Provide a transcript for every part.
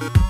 you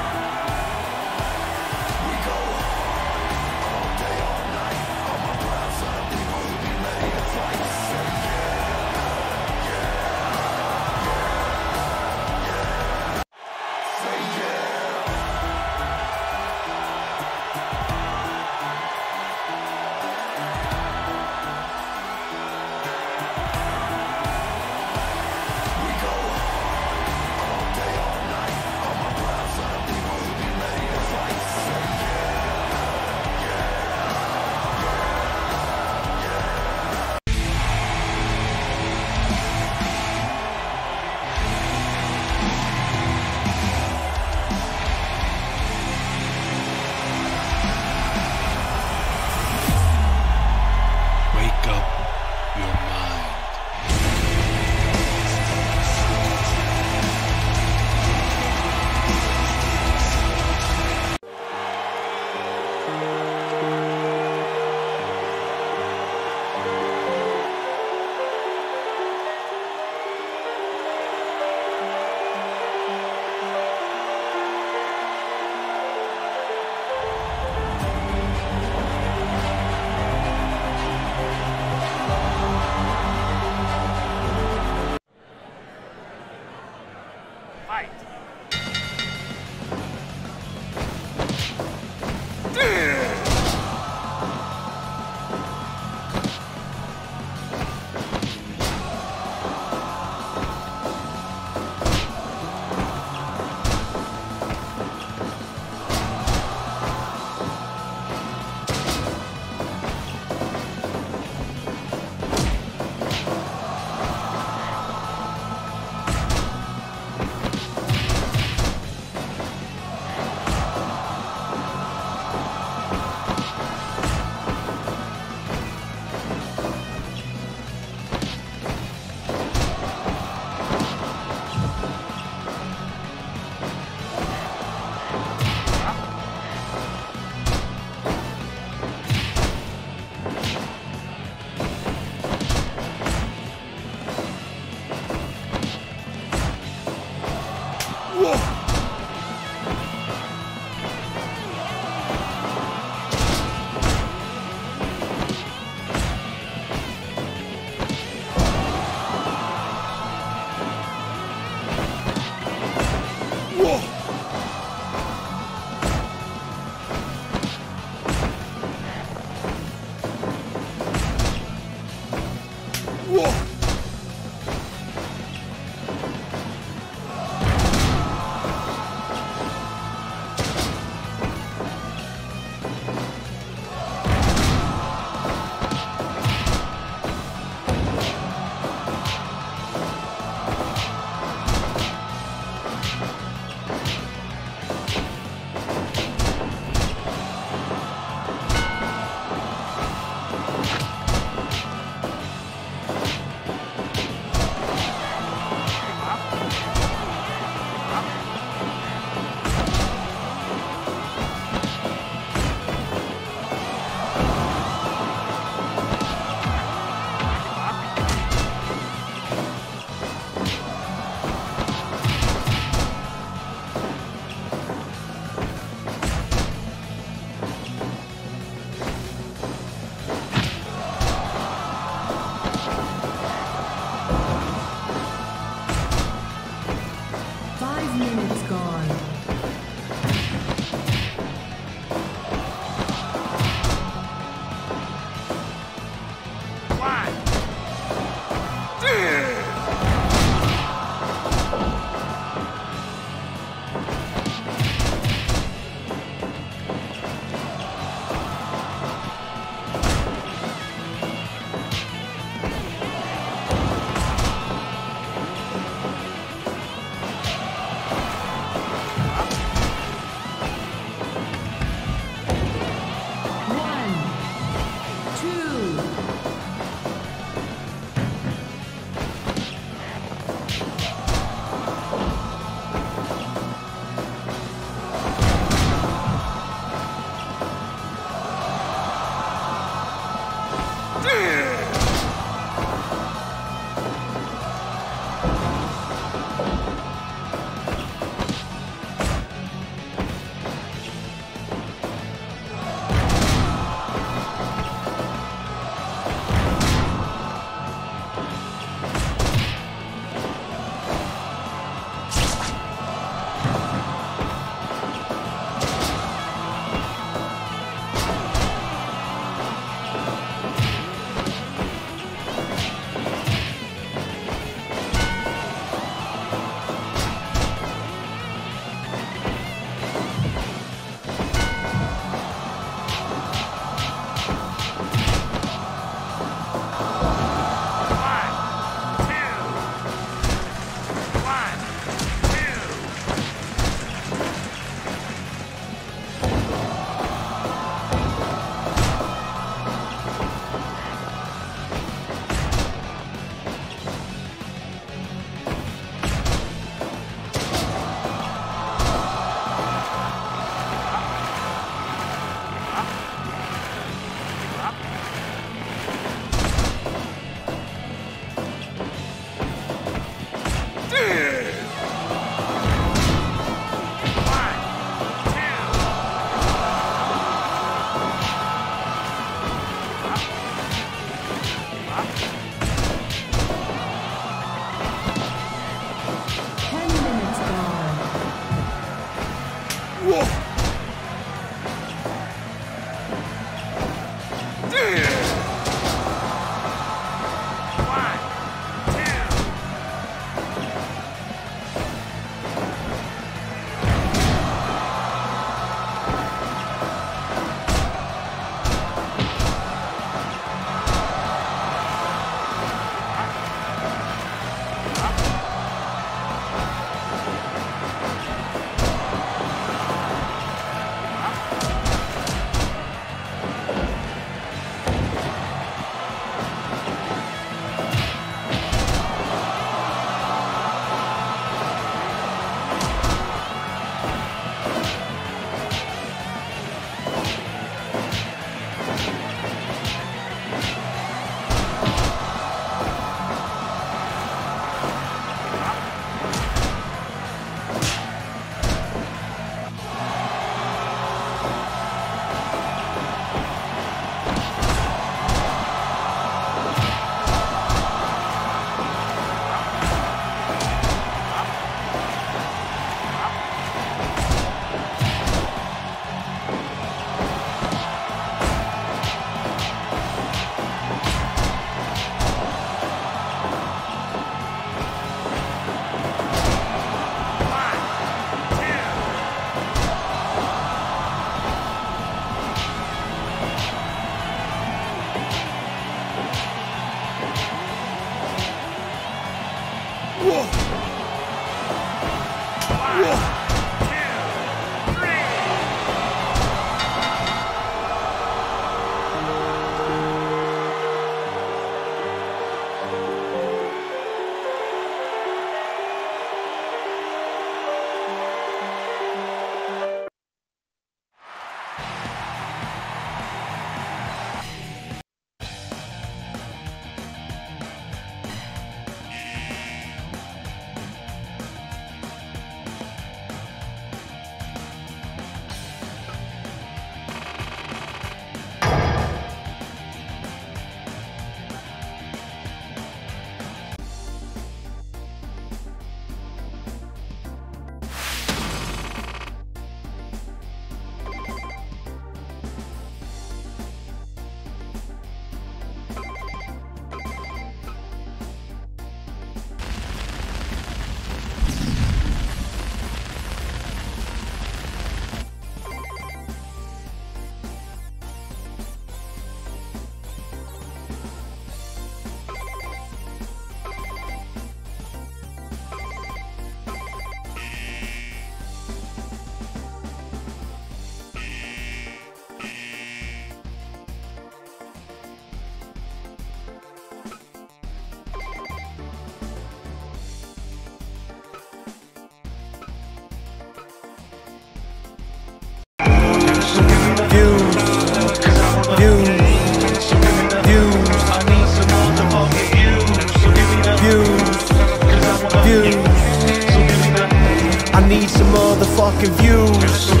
Views,